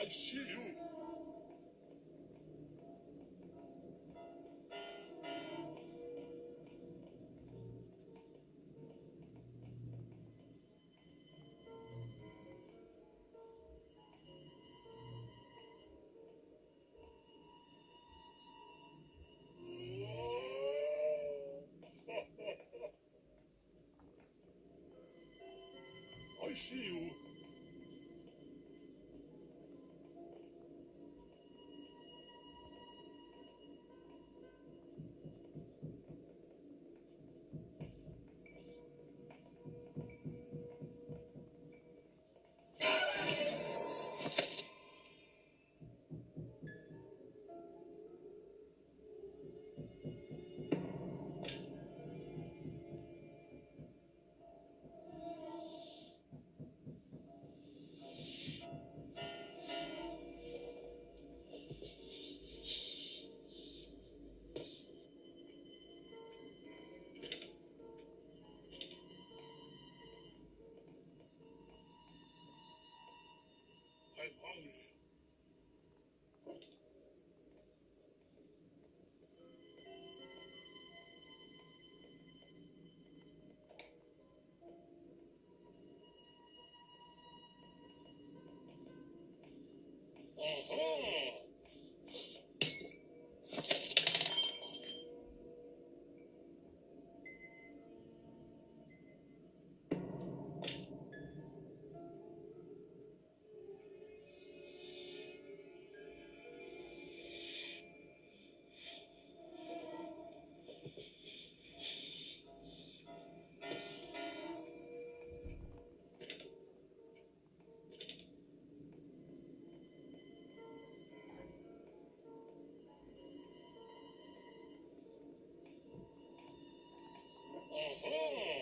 I see you. I'm hungry. Uh-huh. Oh.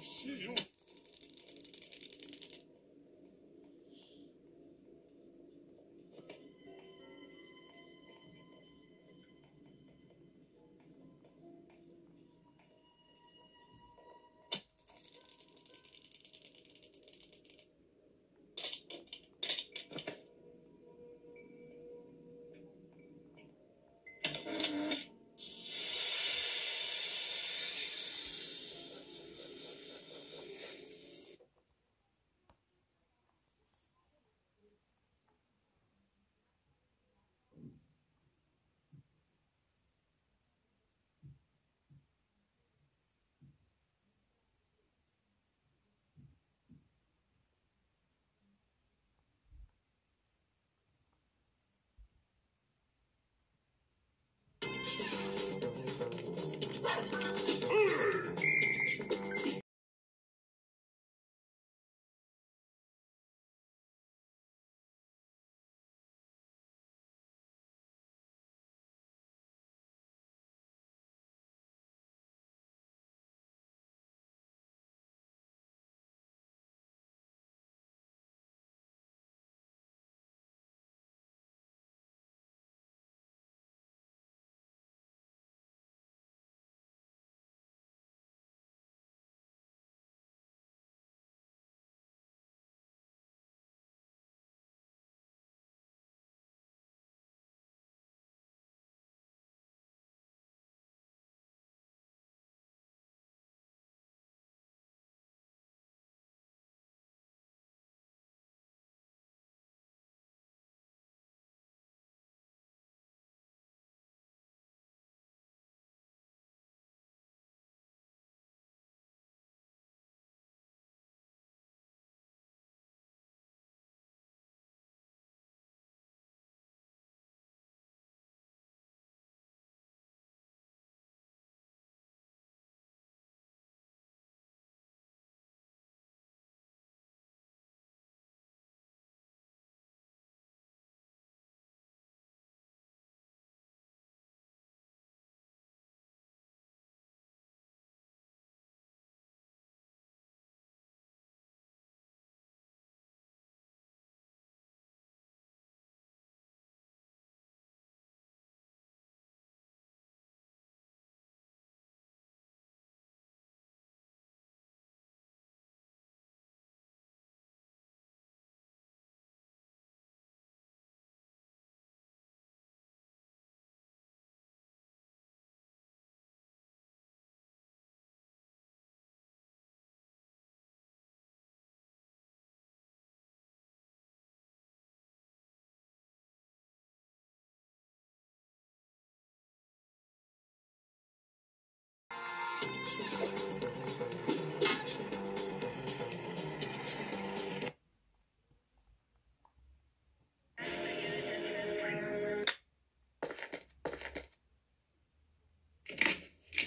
I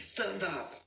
Stand up.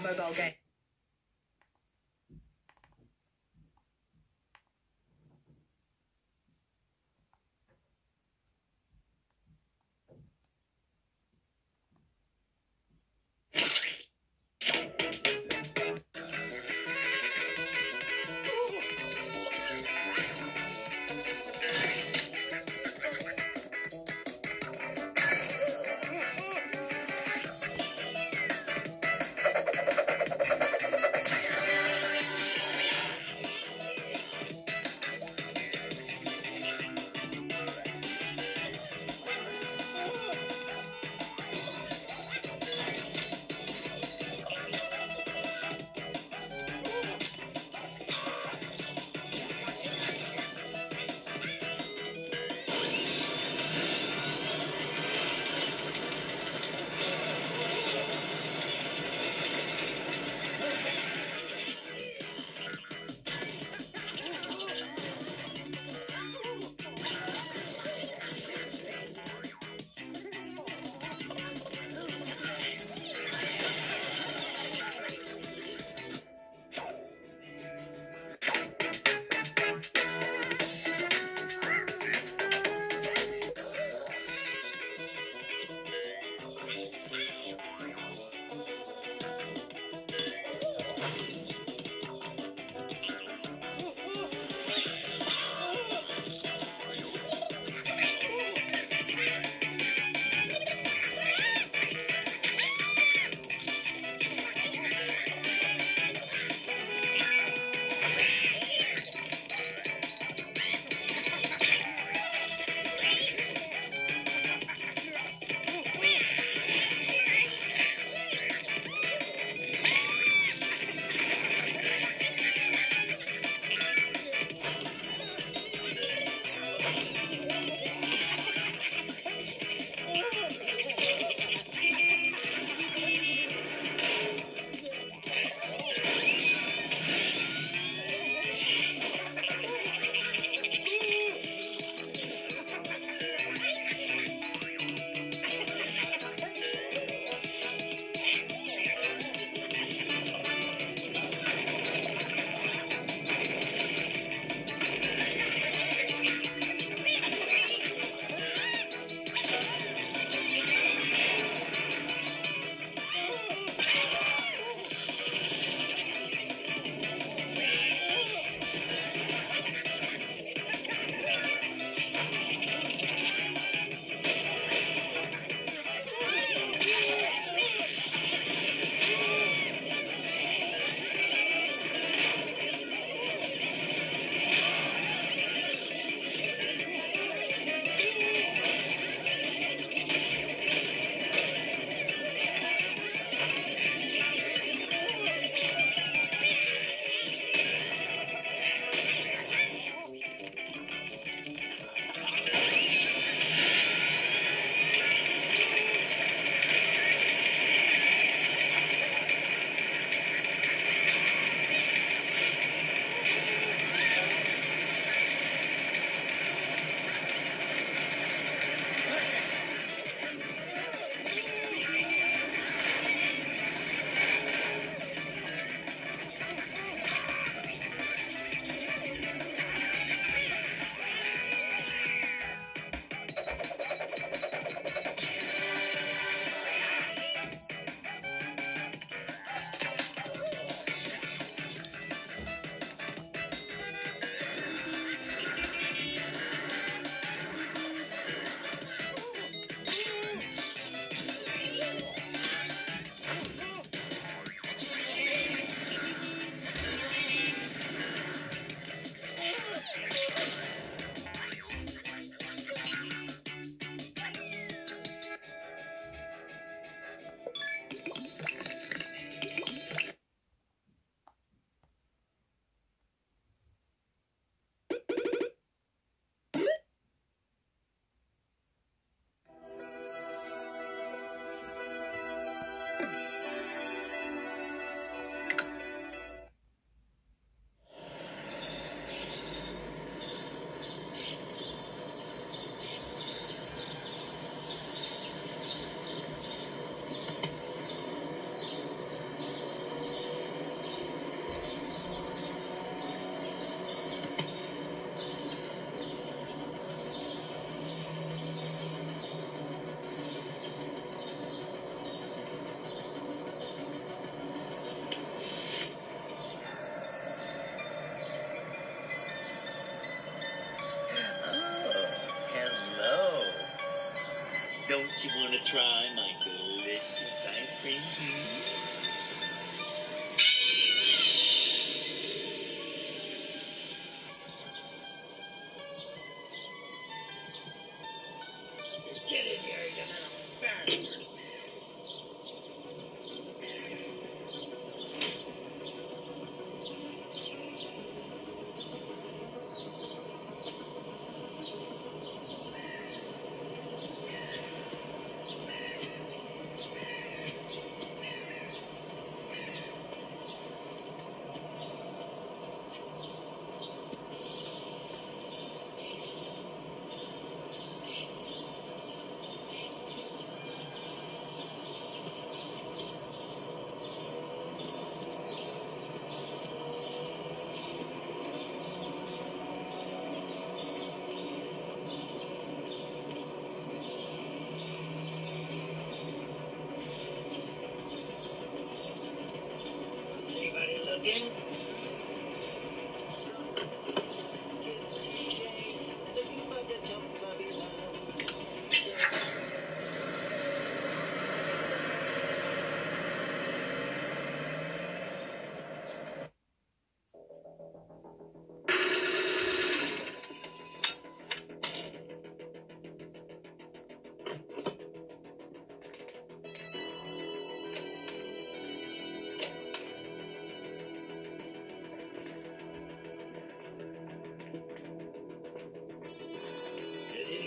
About mobile games. Want to try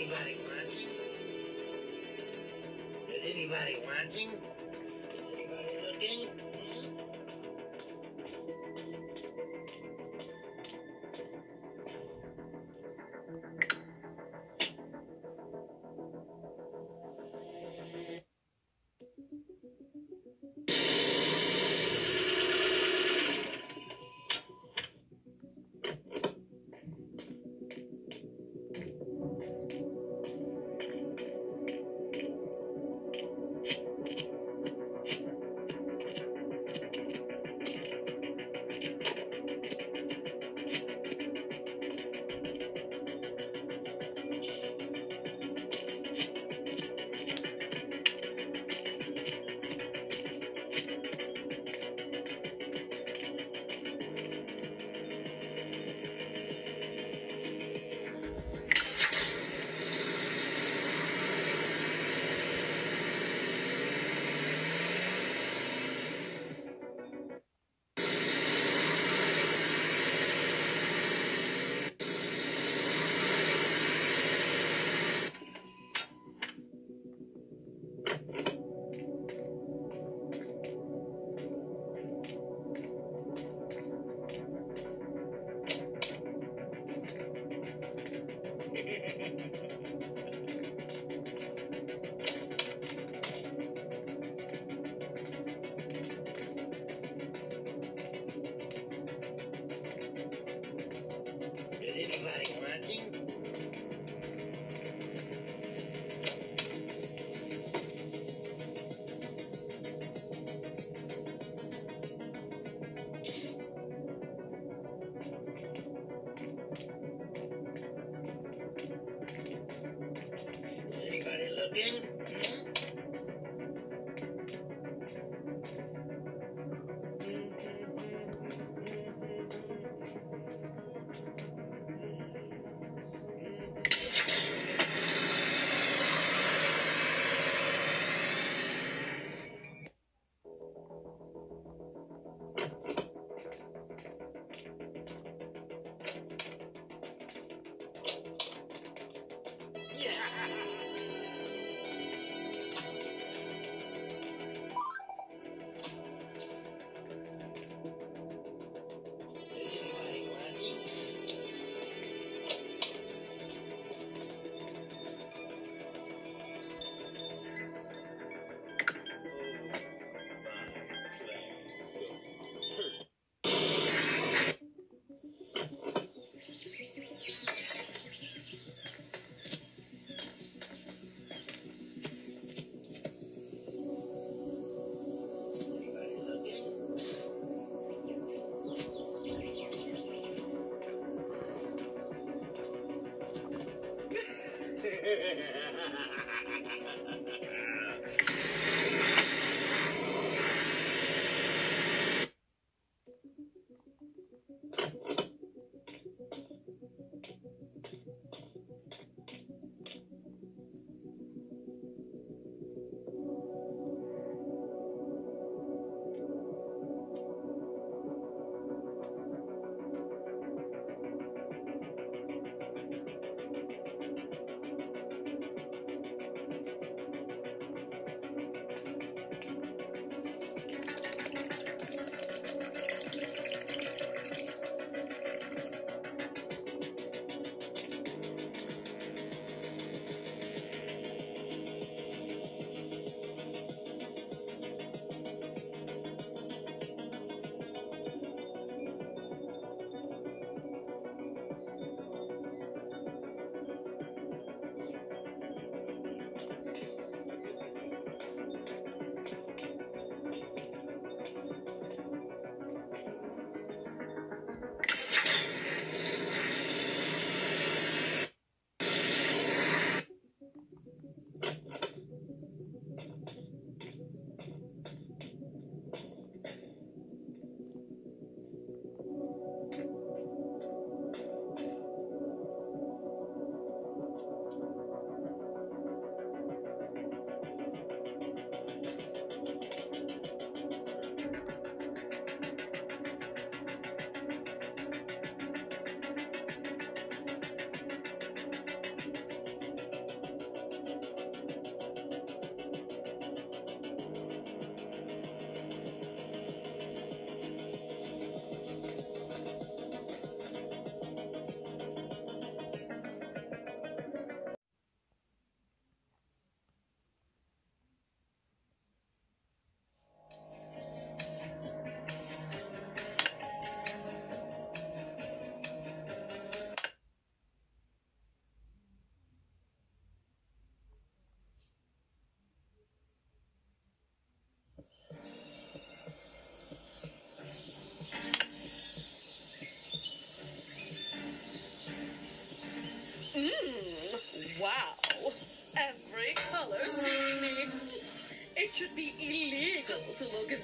anybody watching? Is anybody watching? Yeah.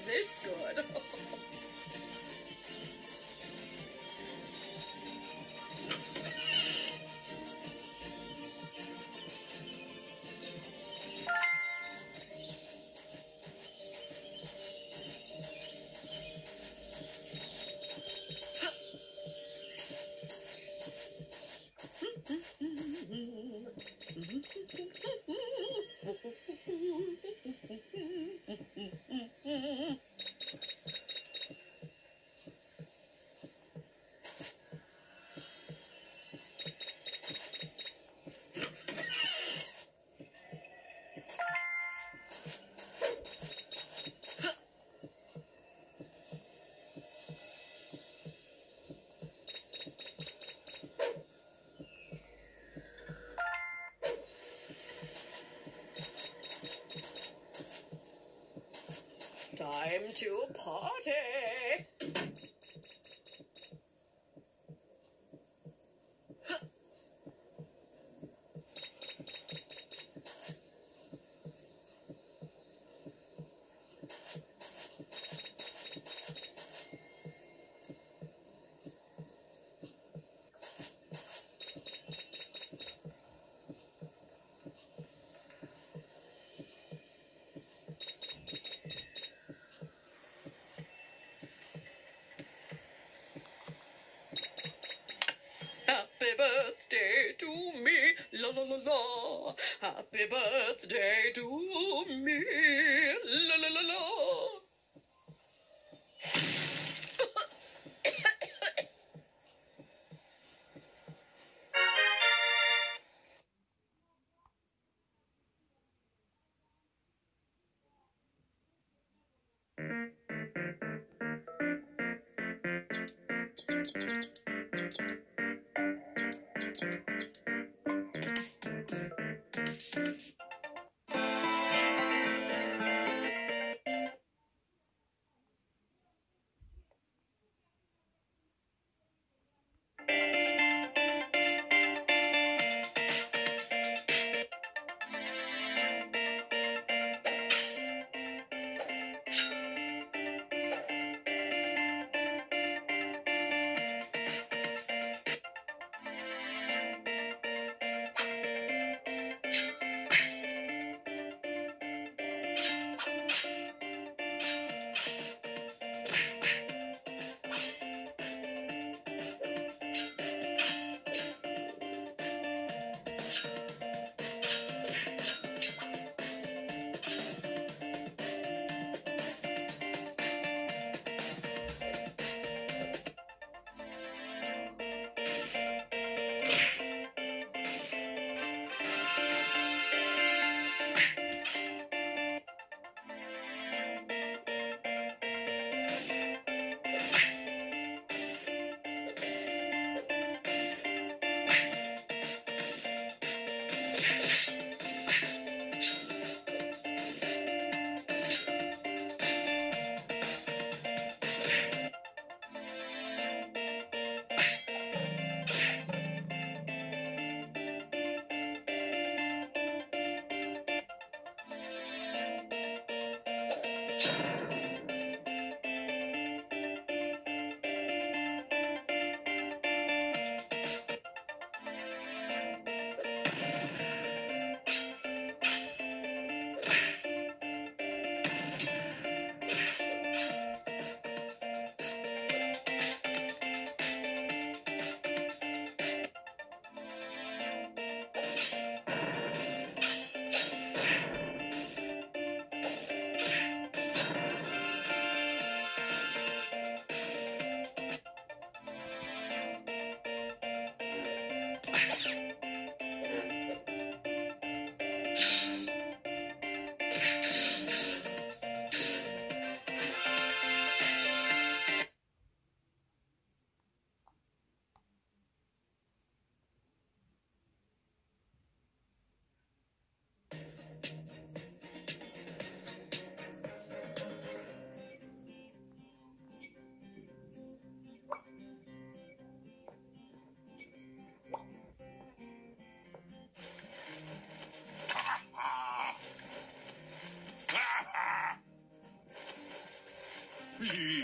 This Time to party. happy birthday to me. La la la la. Yeah.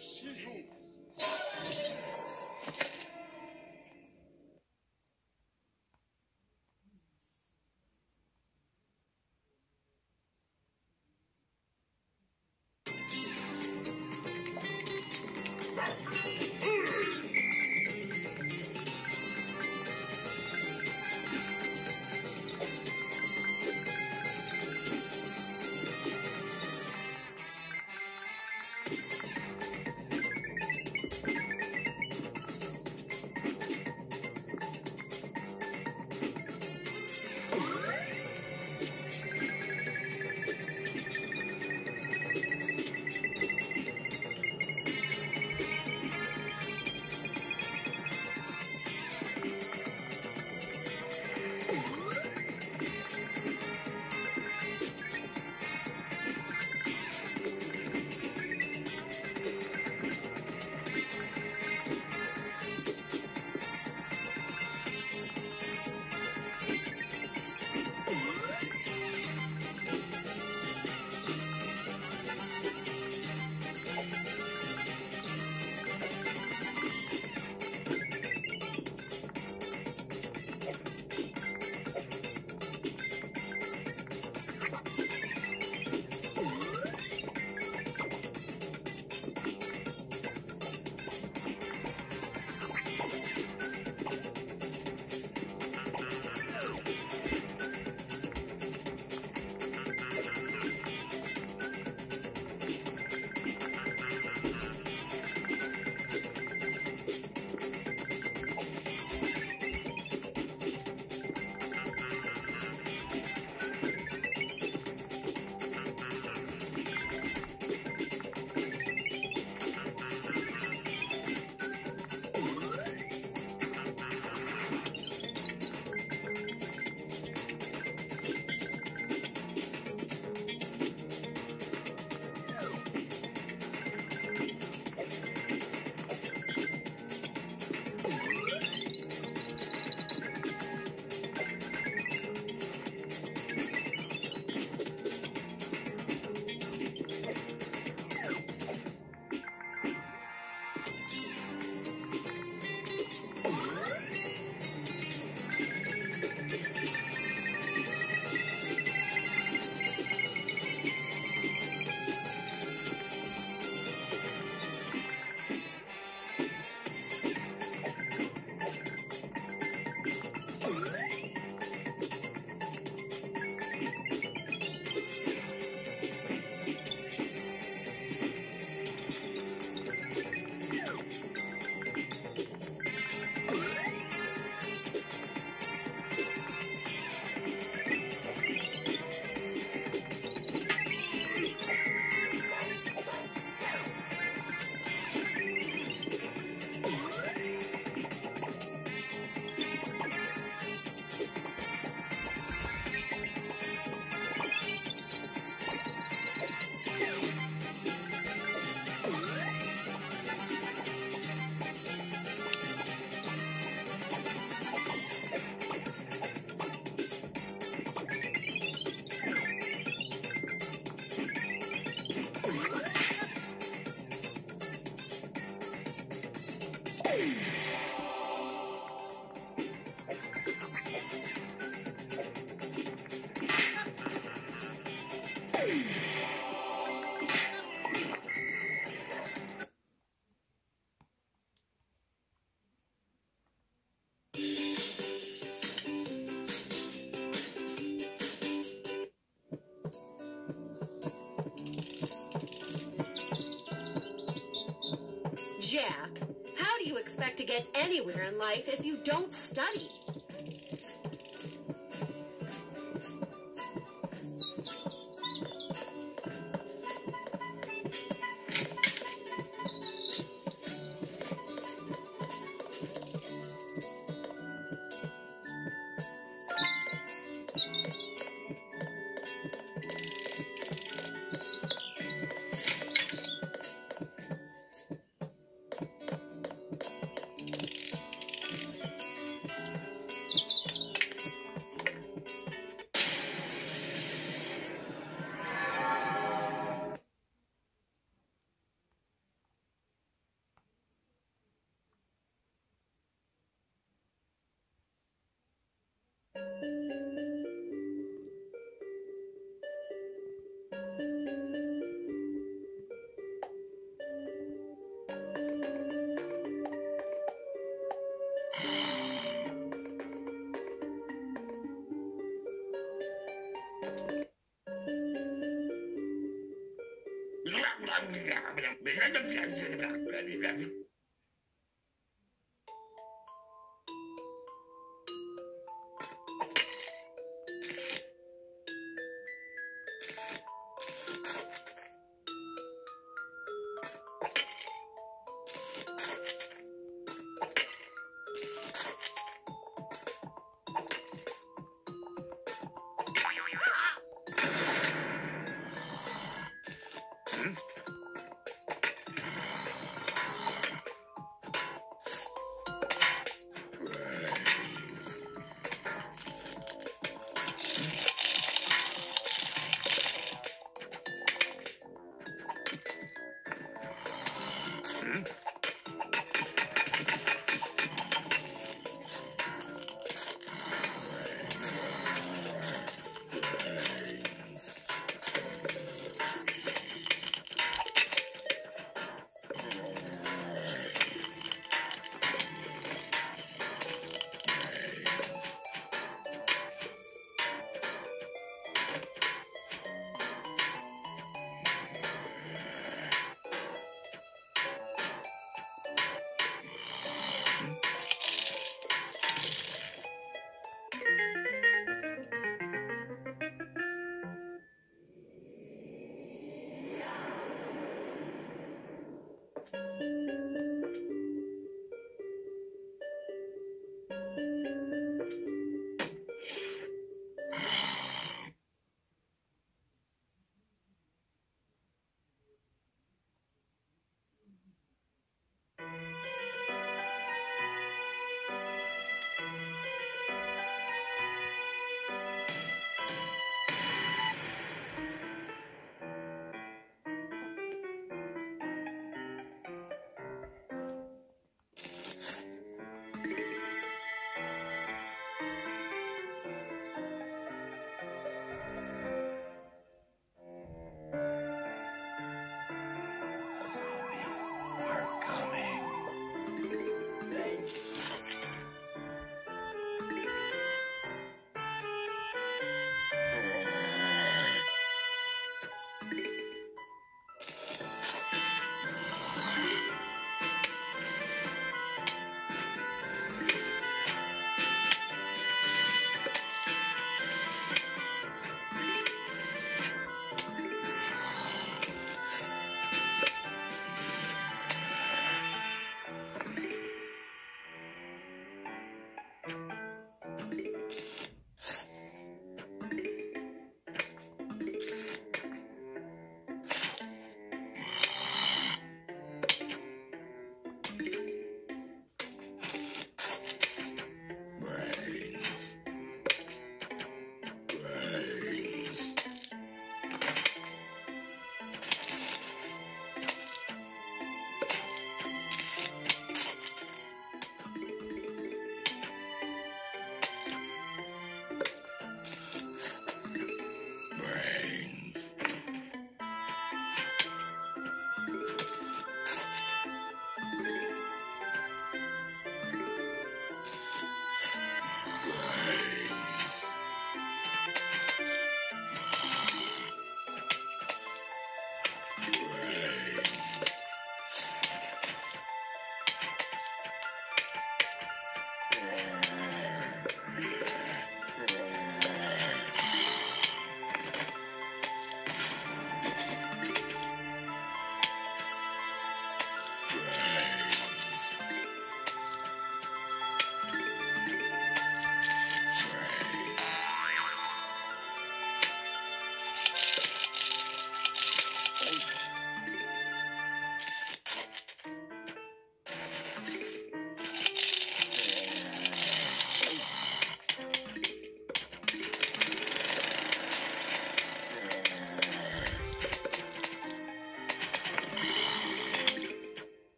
see you get anywhere in life if you don't study? うん。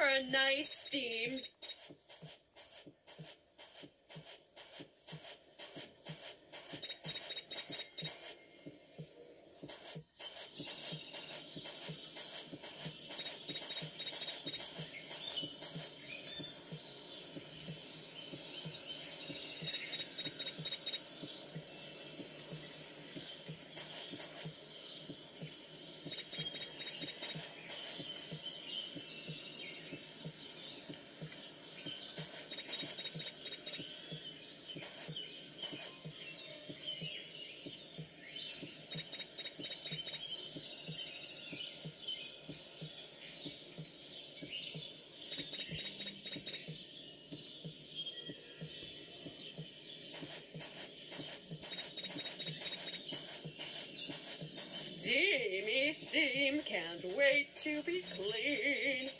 For a nice steam. Steam, can't wait to be clean.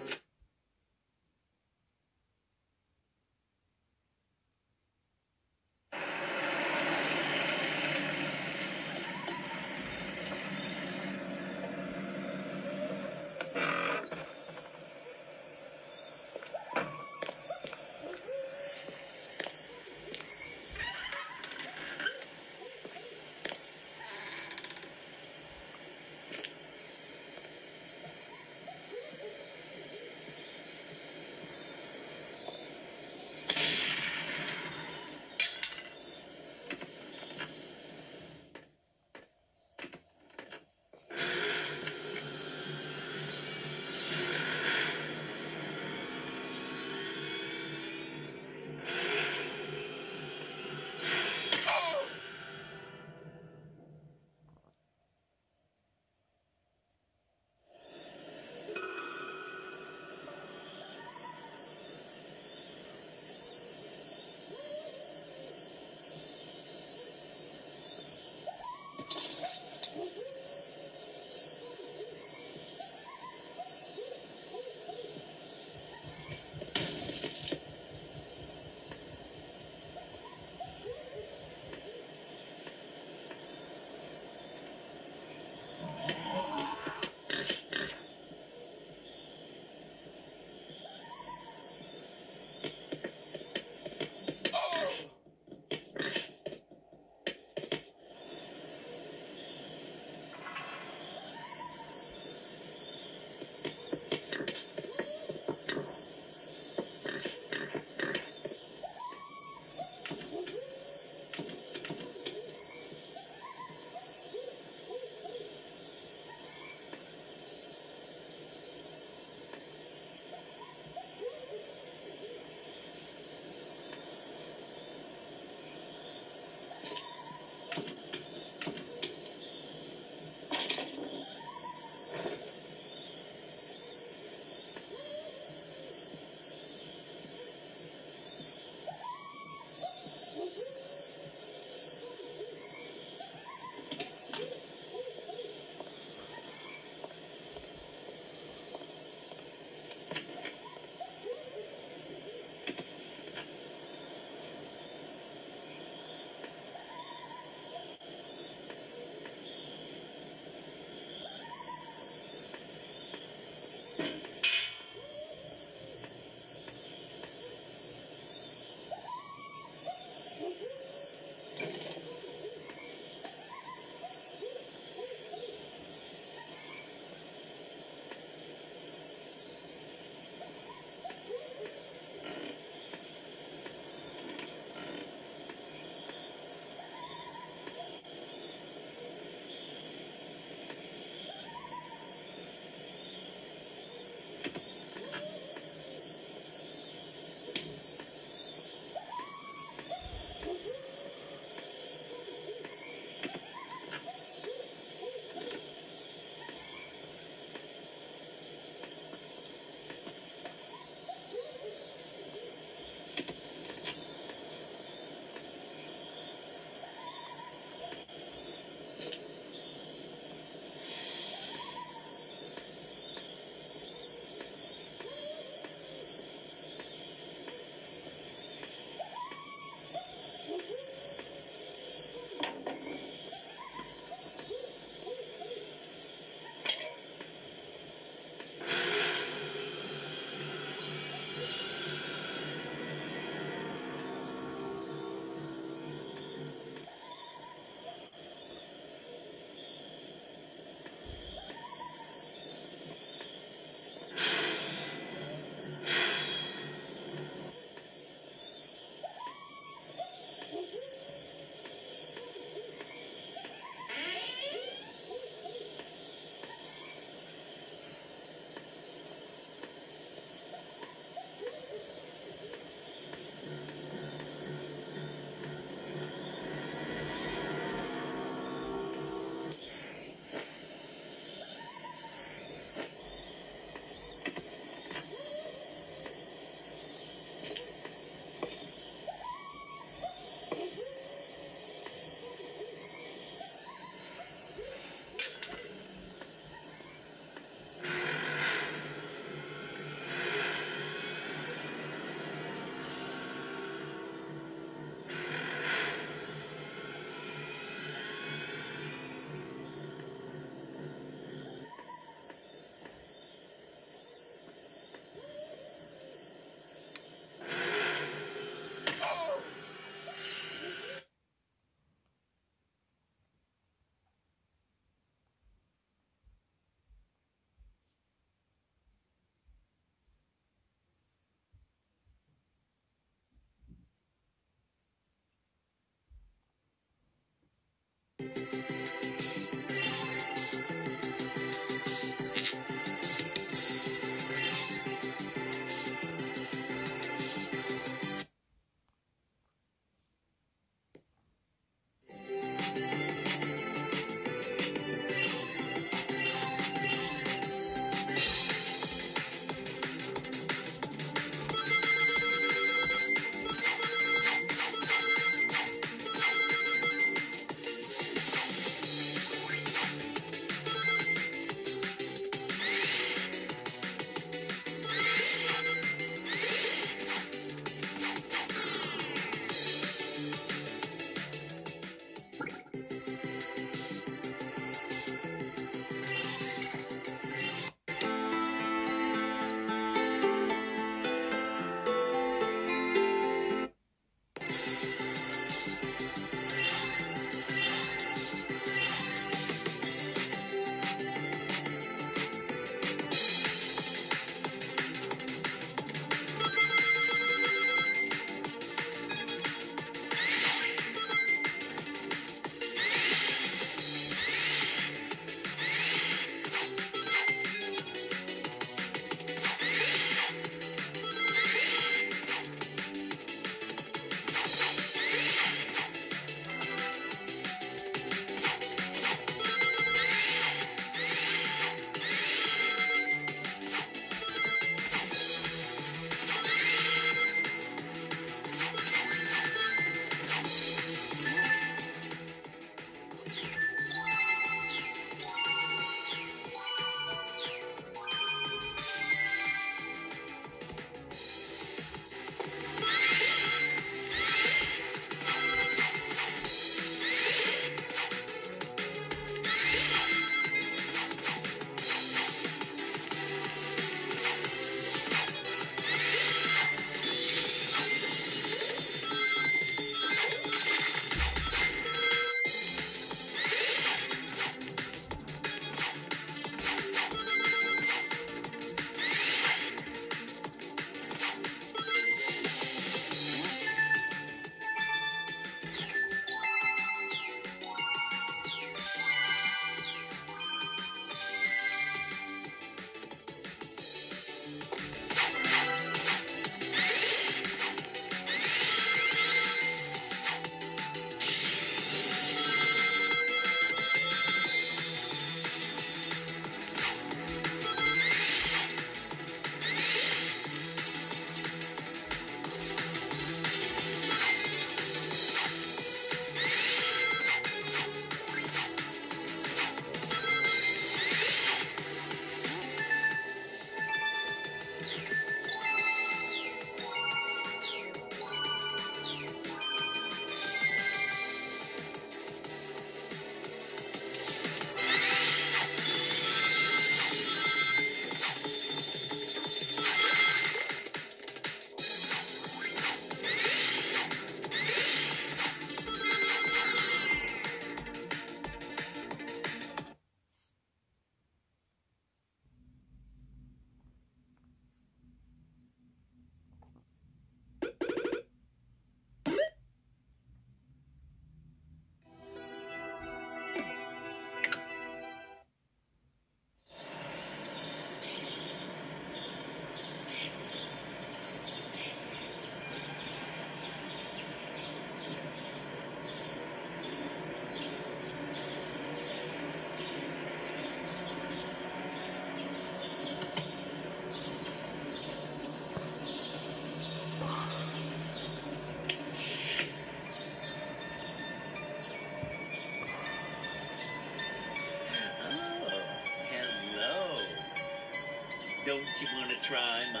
You want to try my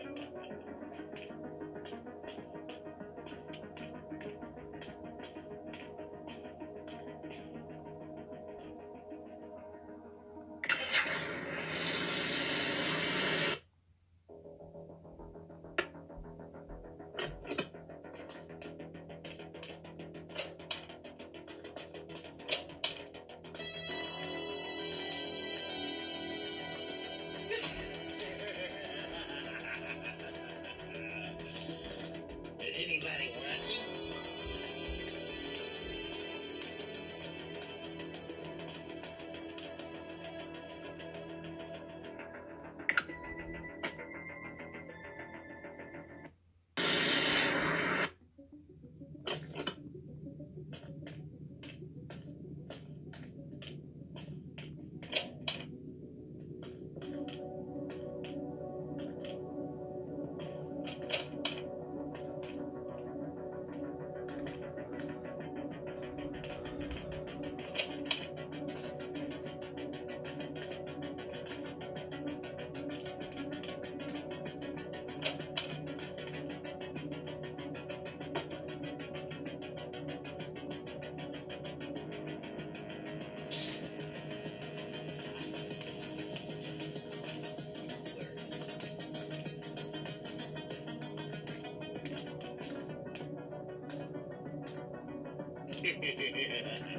Yeah.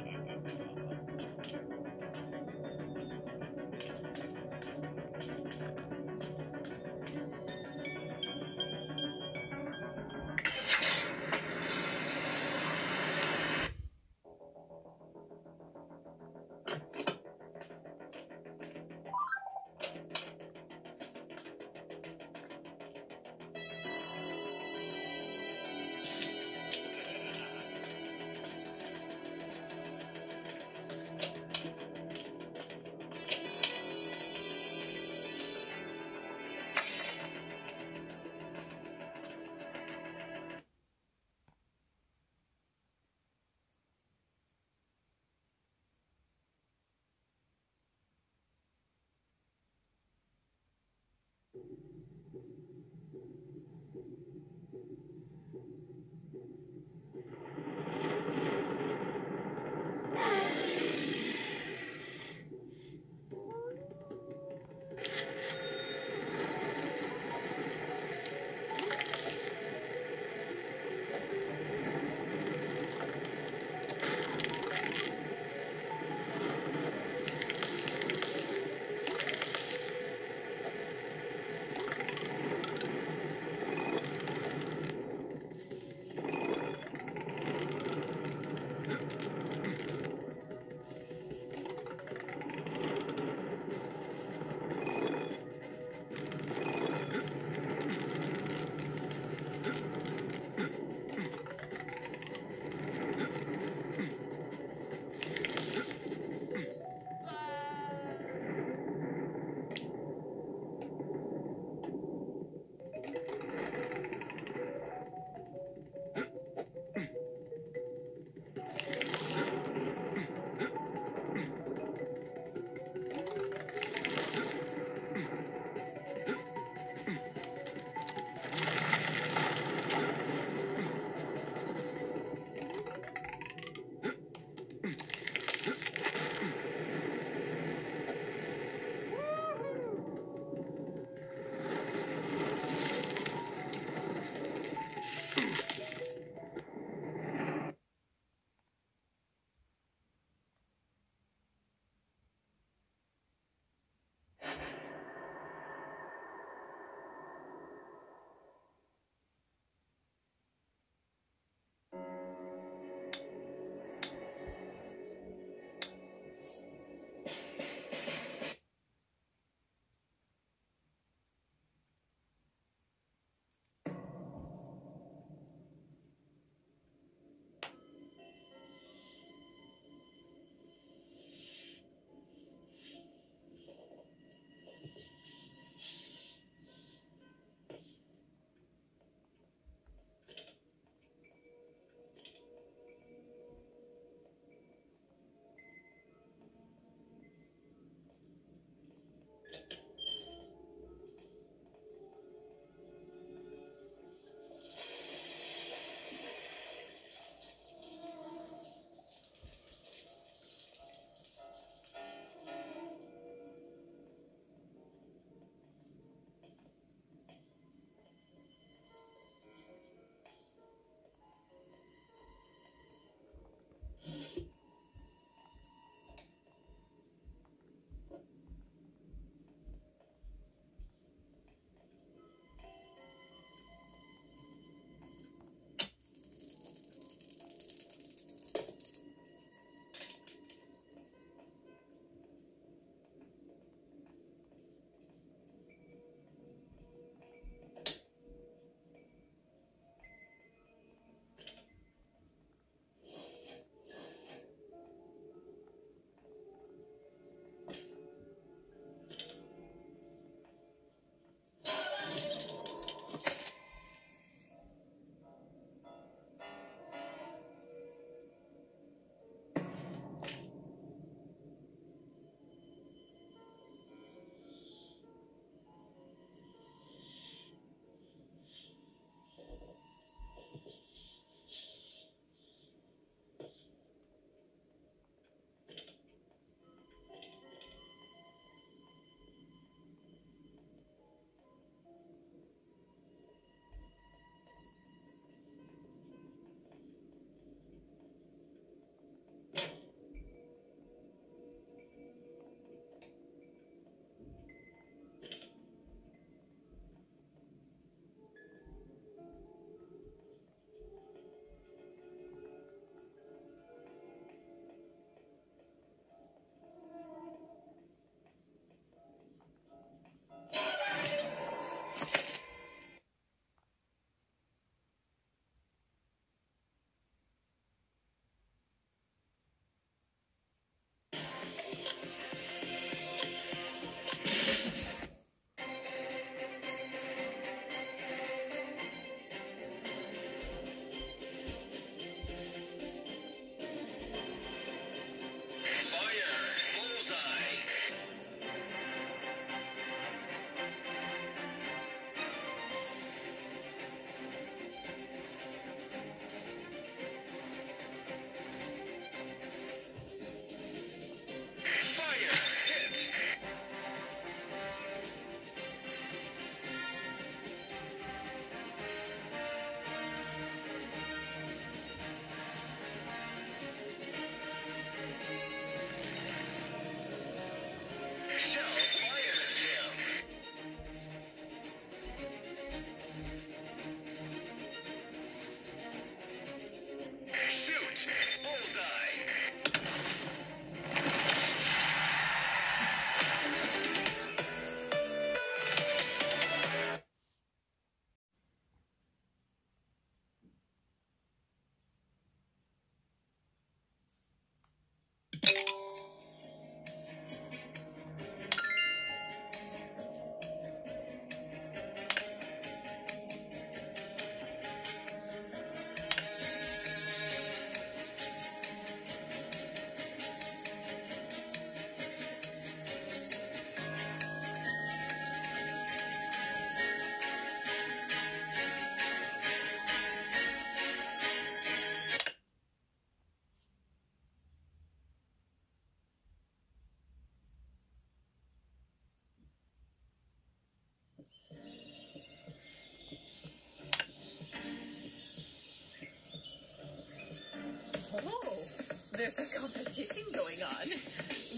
There's a competition going on.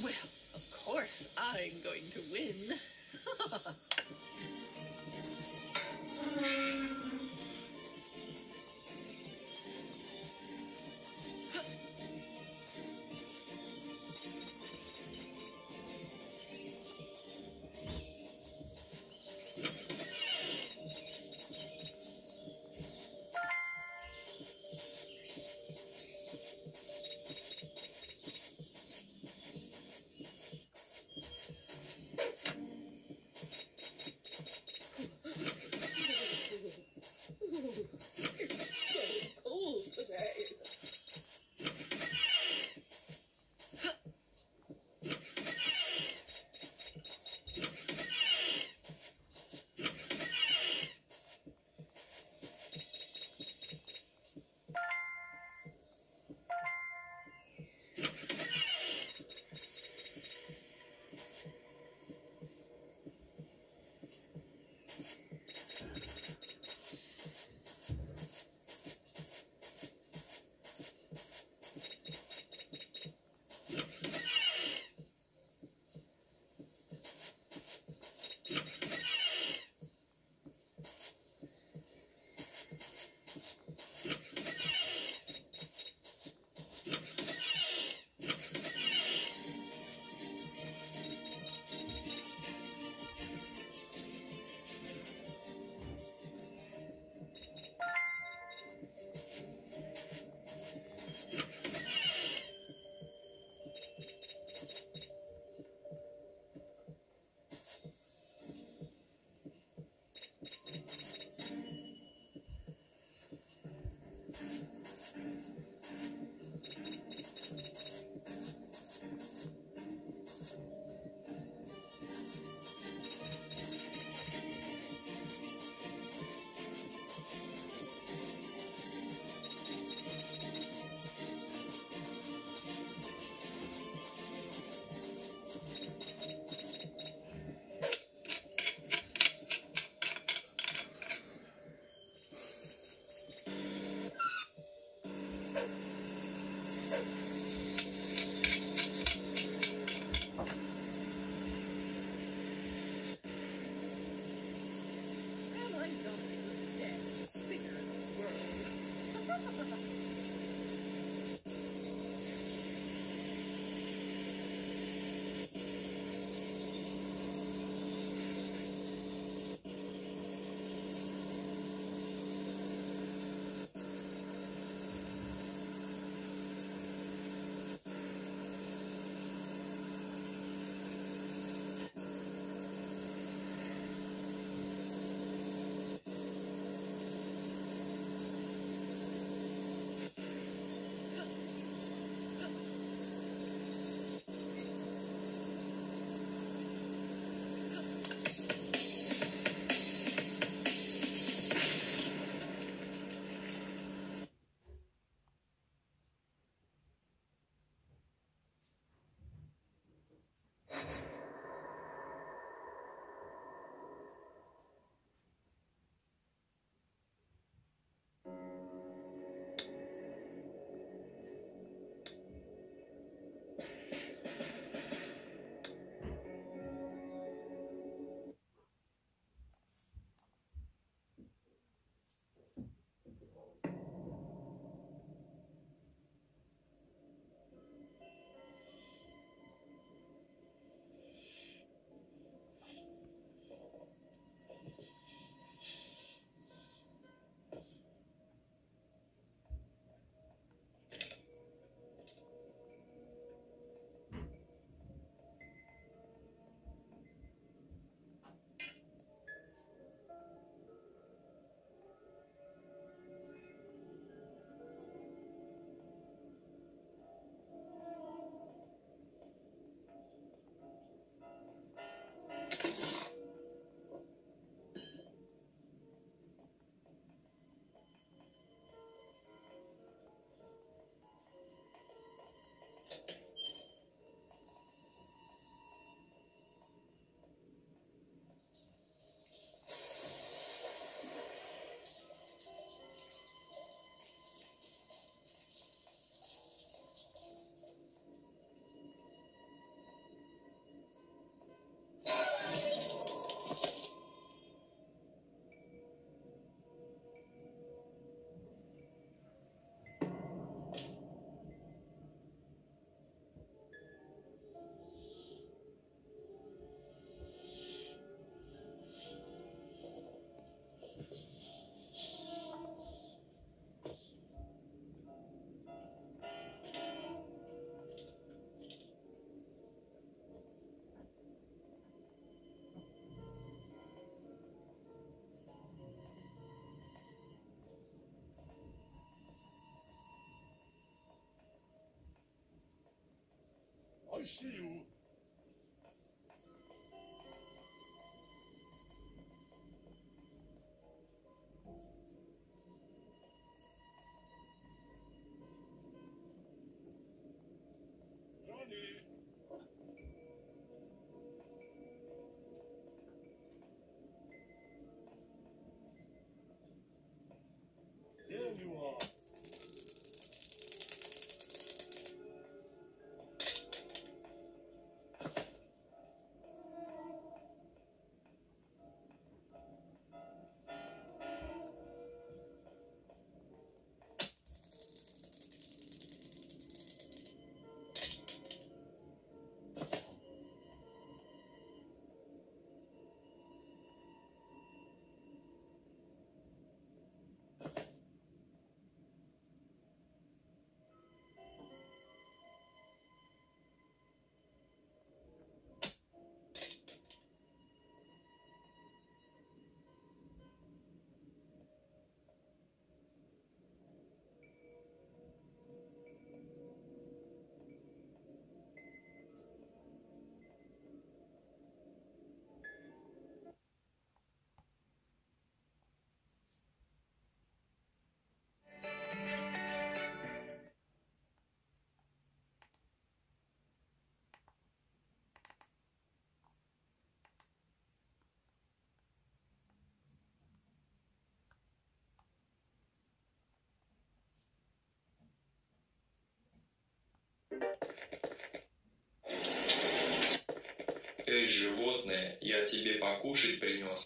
Well, of course, I'm going to win. Ha ha ha ha! See you. Эй, животное, я тебе покушать принес.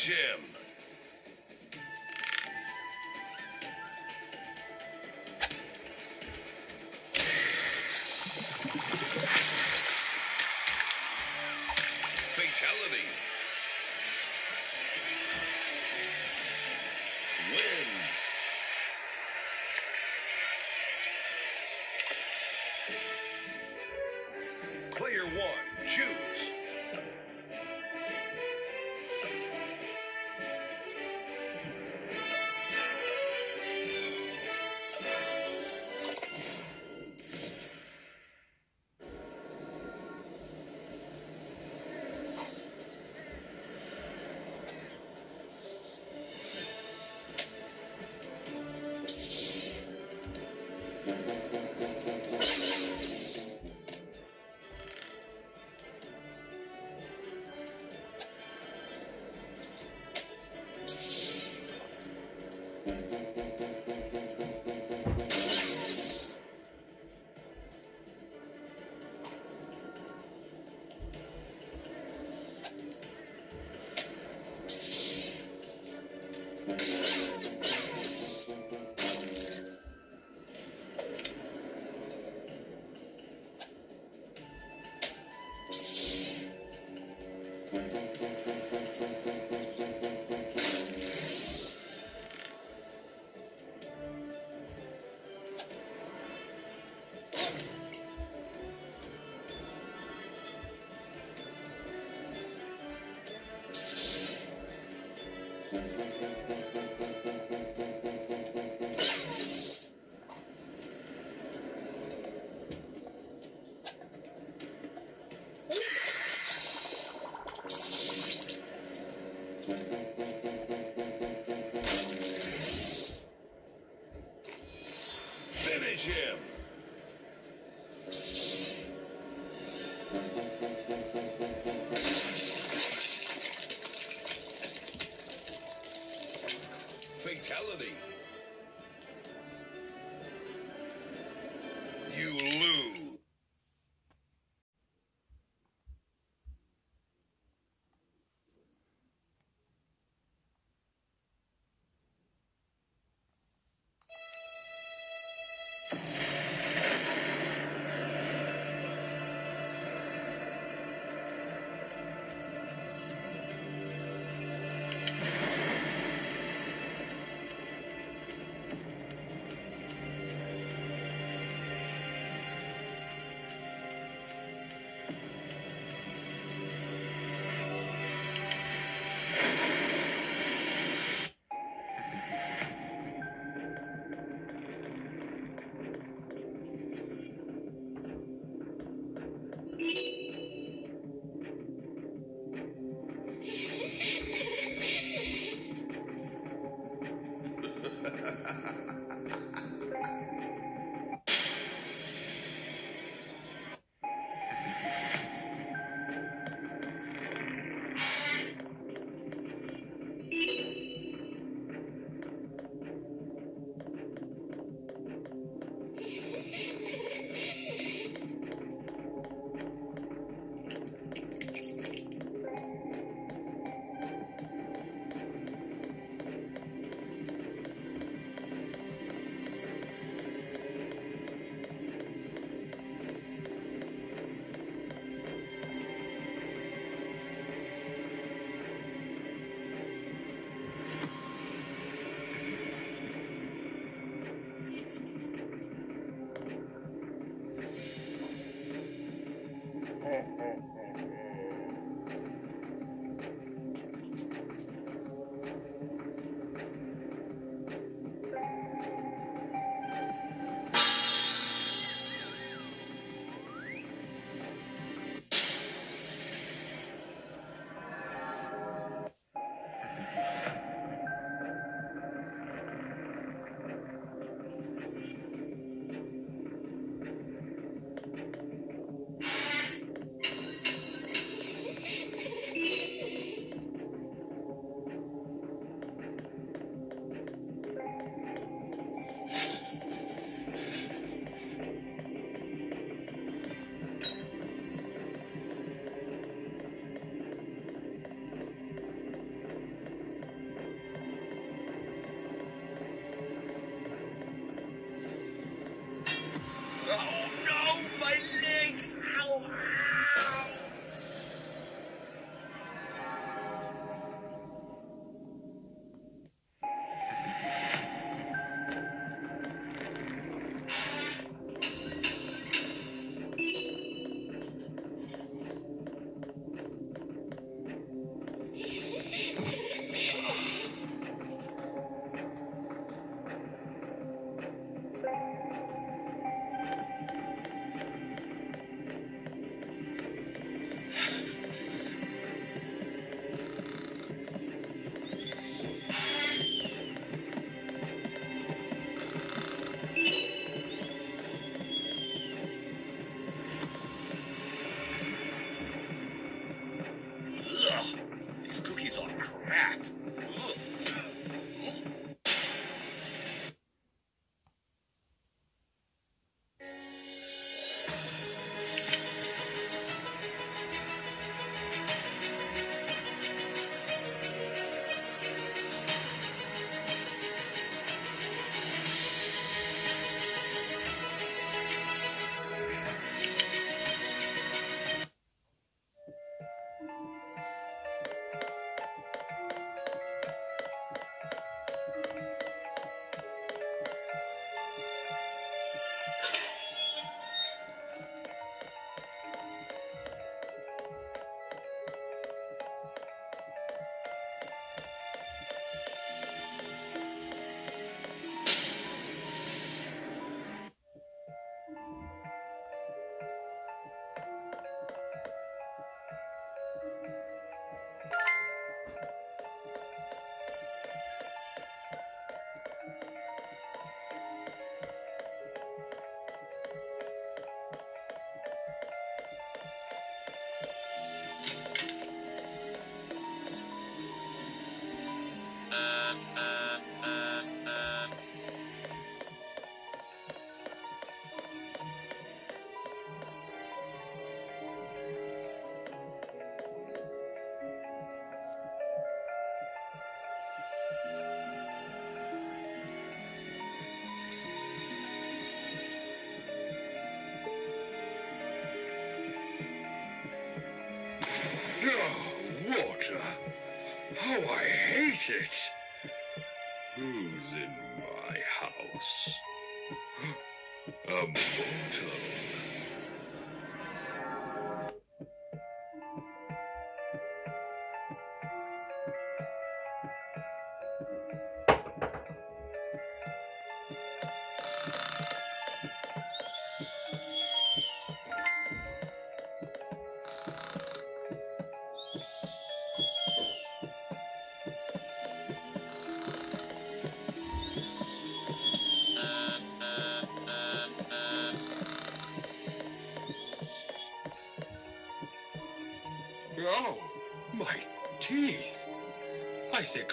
Him. Finish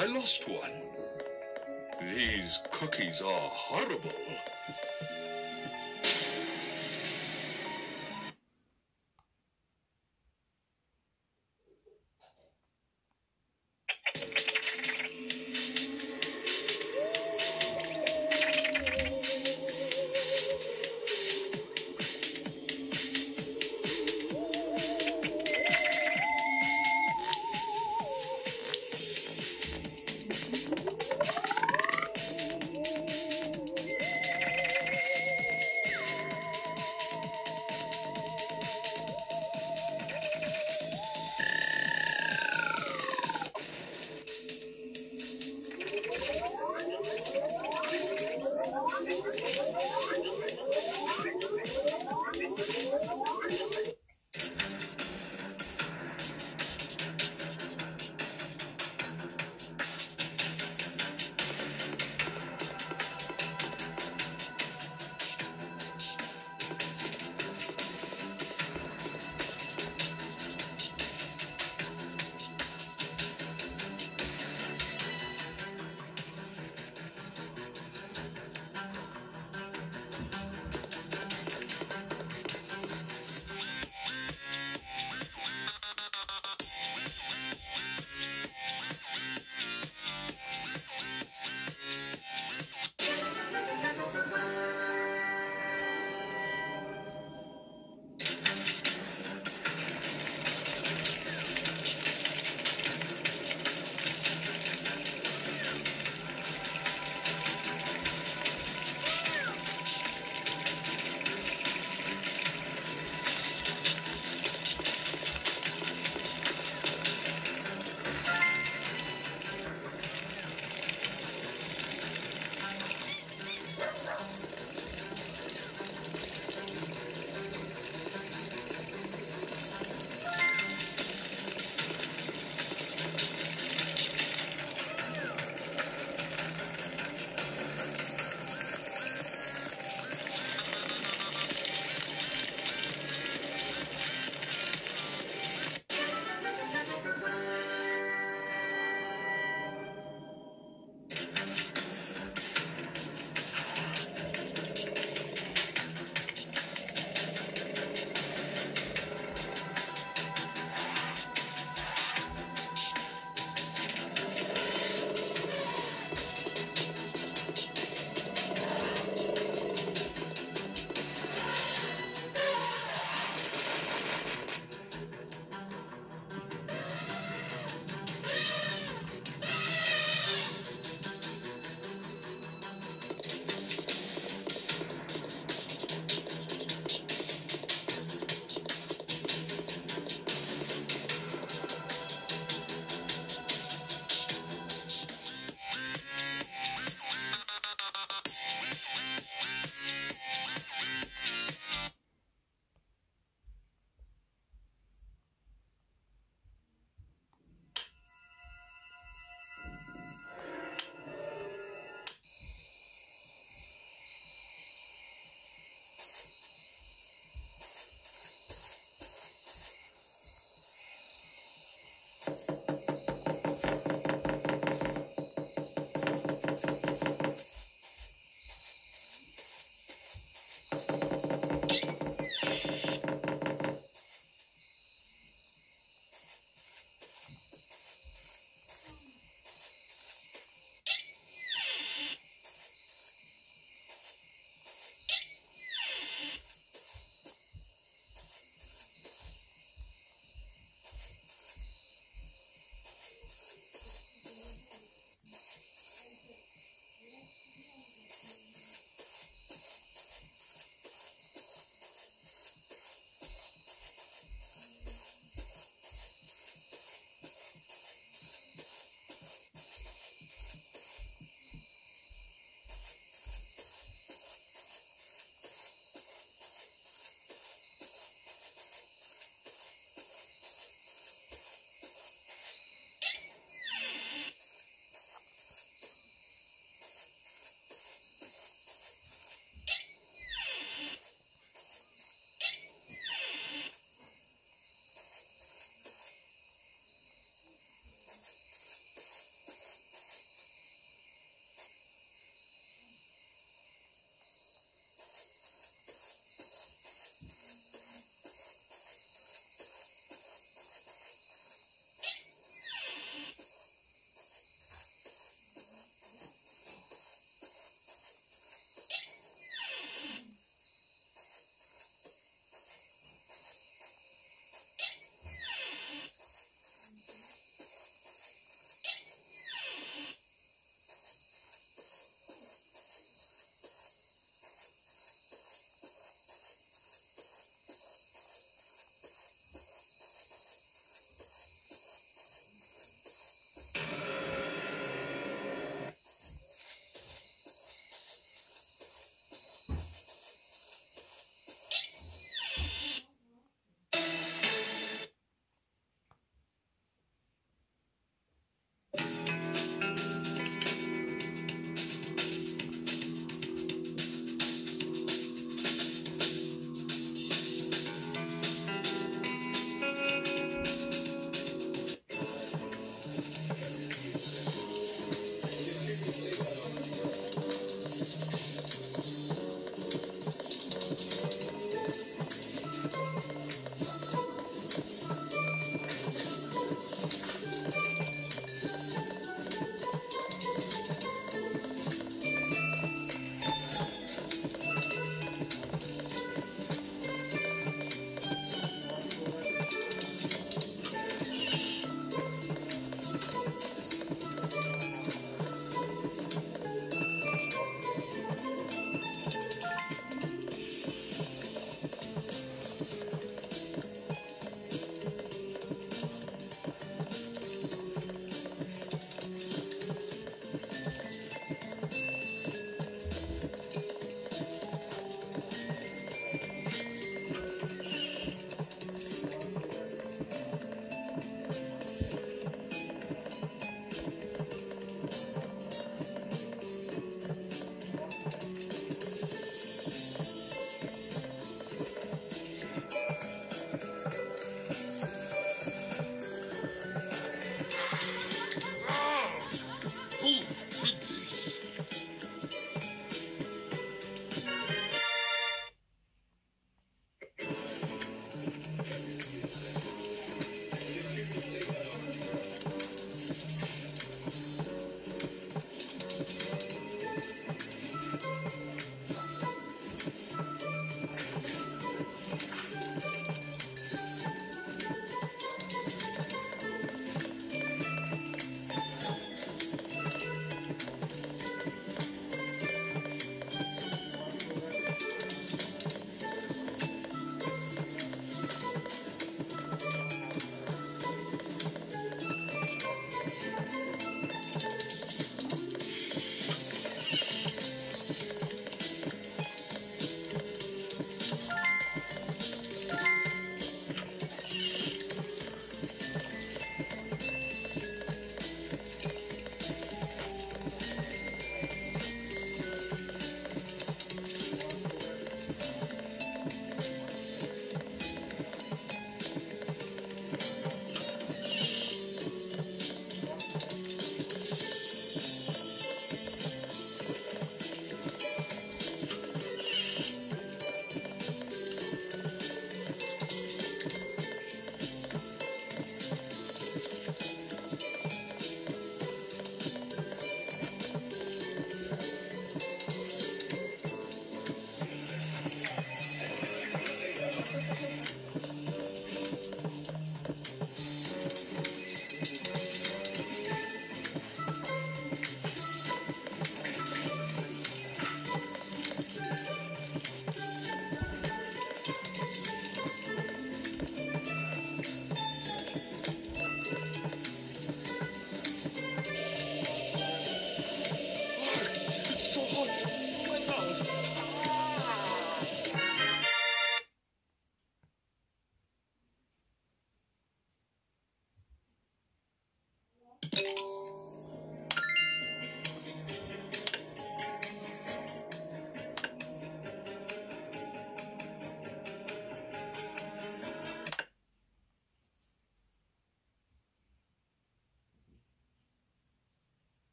I lost one. These cookies are horrible.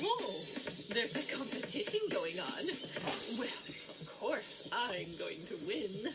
Whoa! There's a competition going on. Well, of course I'm going to win.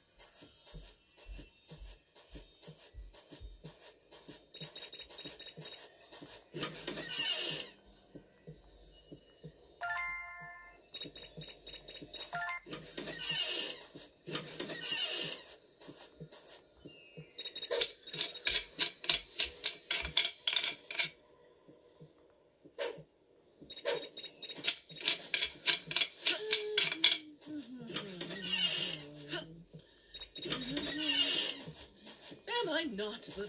The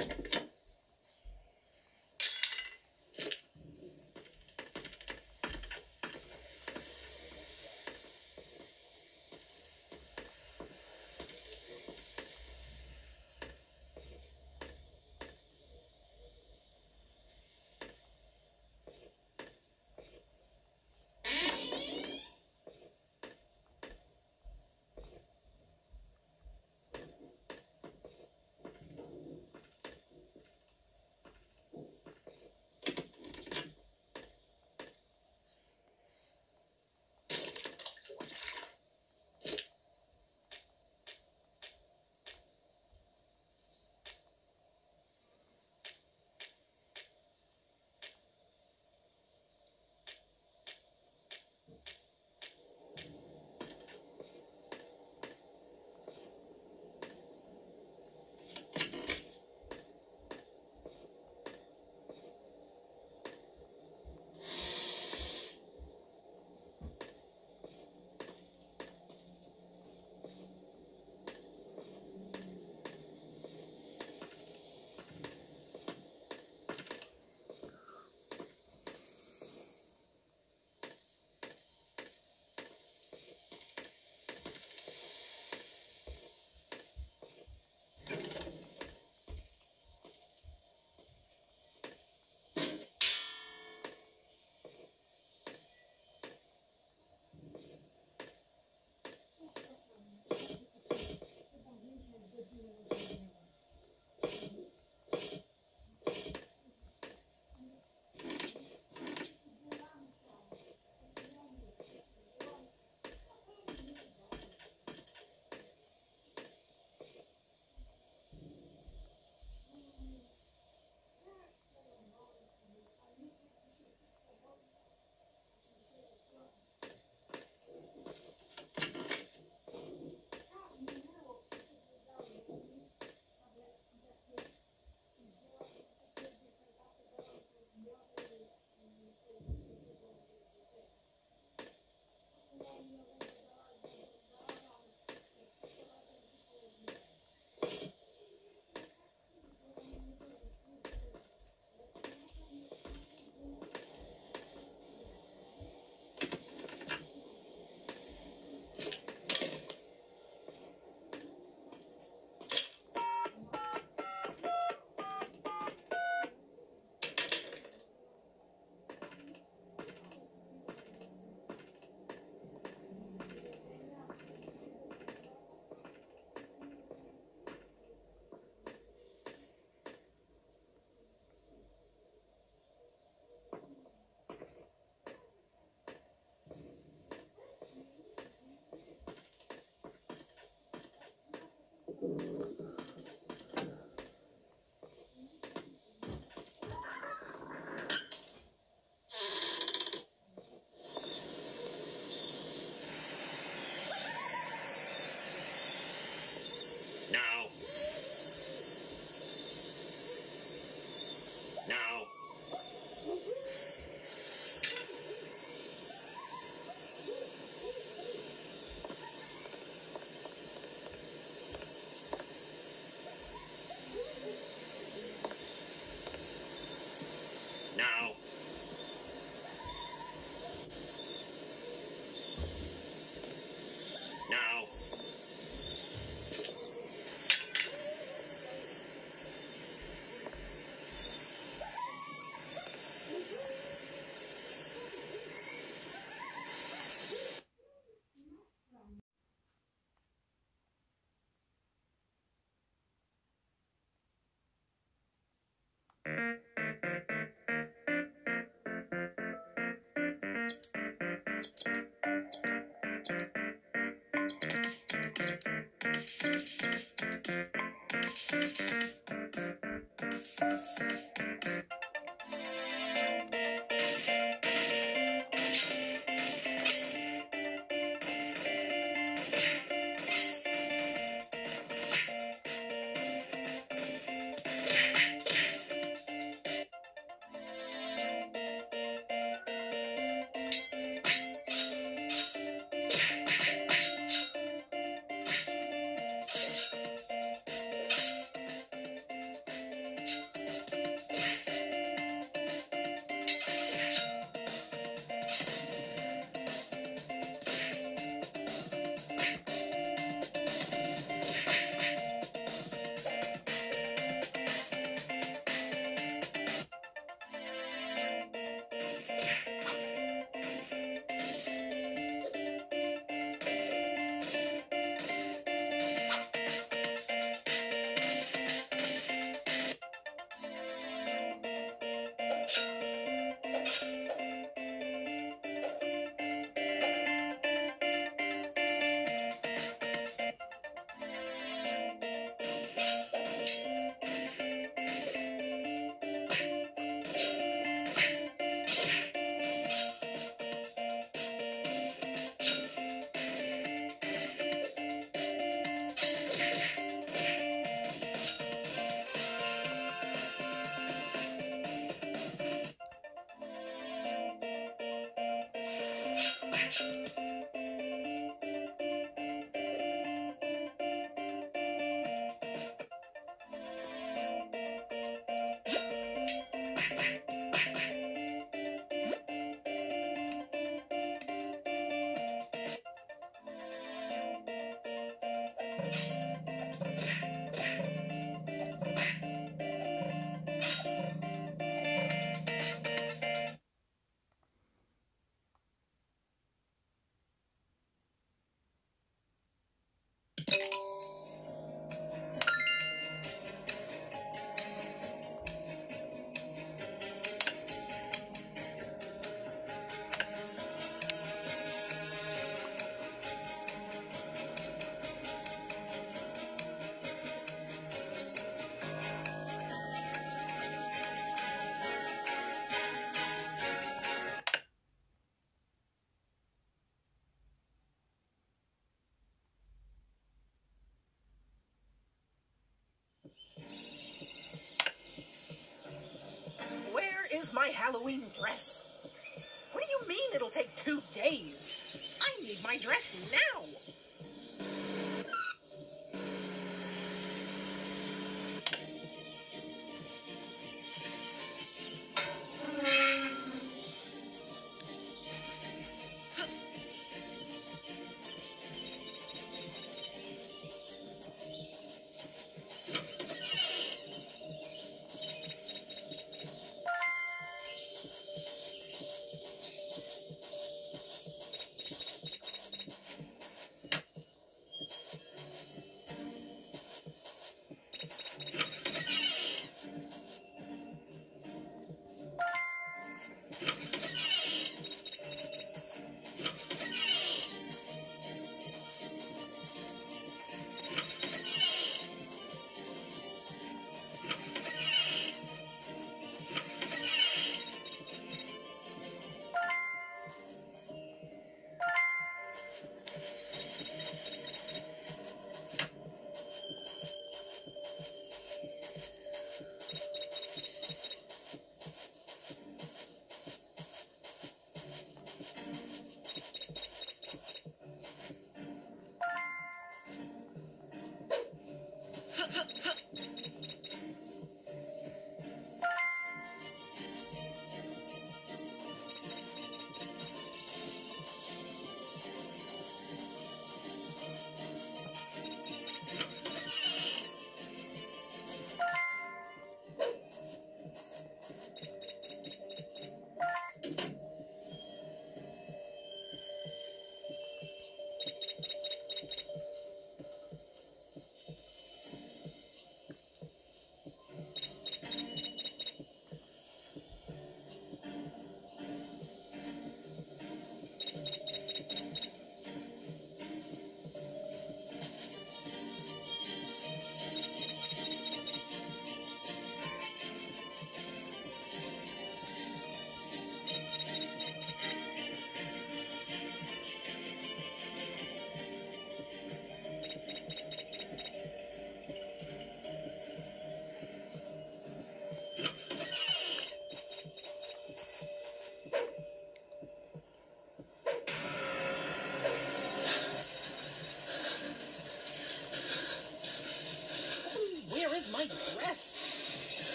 clinic. Now. My Halloween dress? What do you mean it'll take two days? I need my dress now.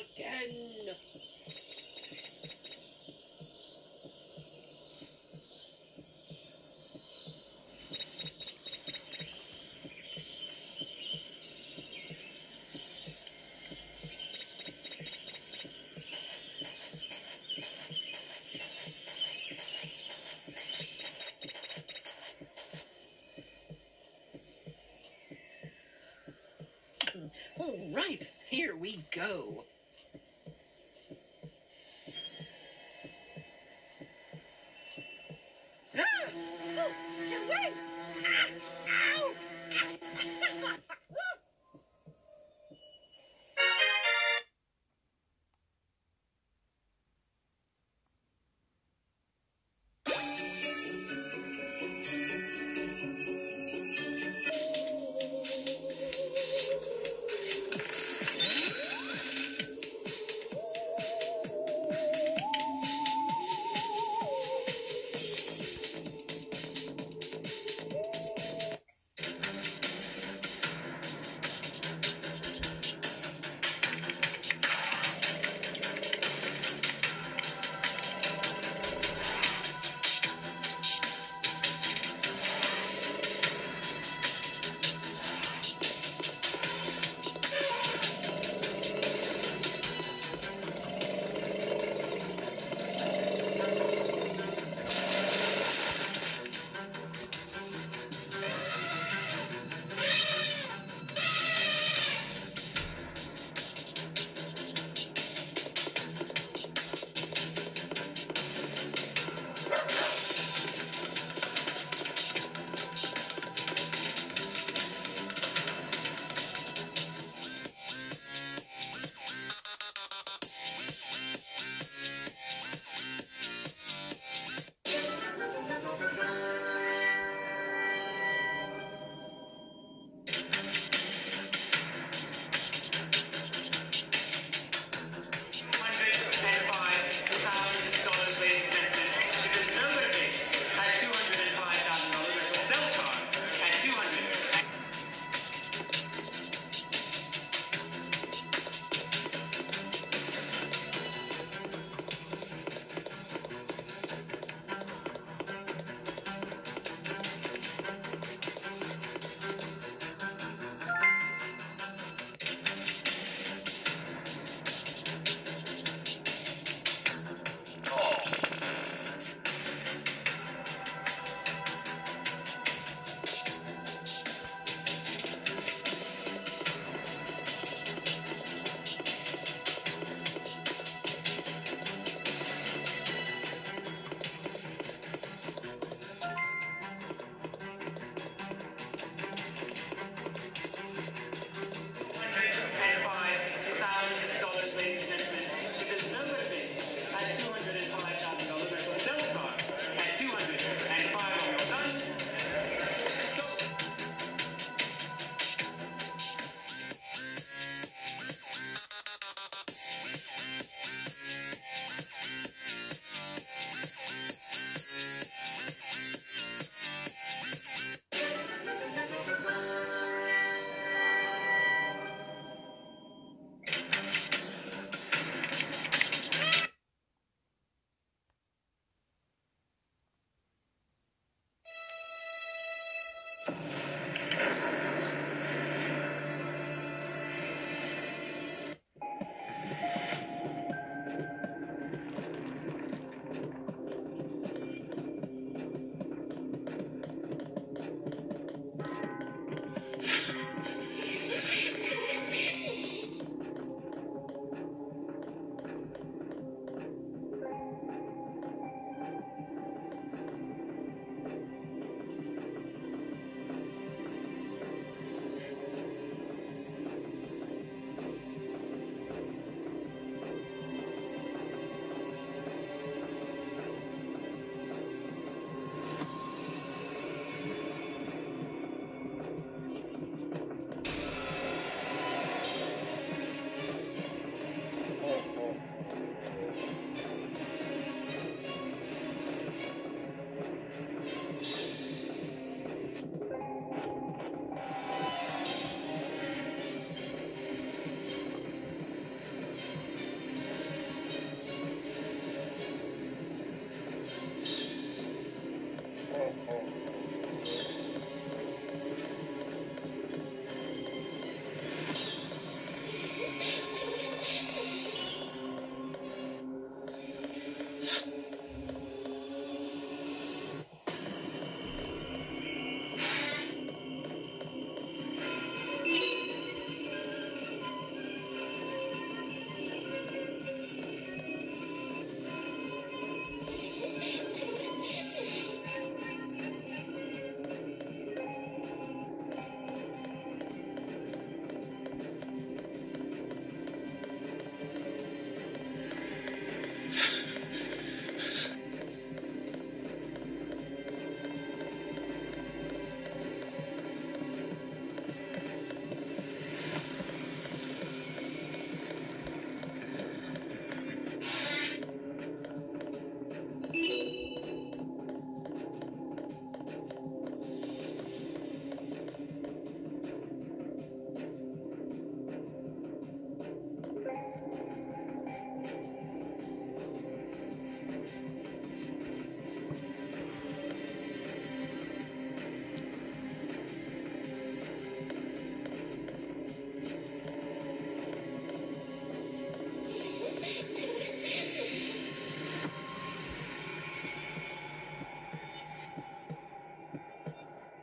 Again. All right, here we go.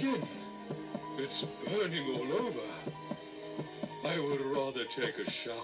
skin. It's burning all over. I would rather take a shower.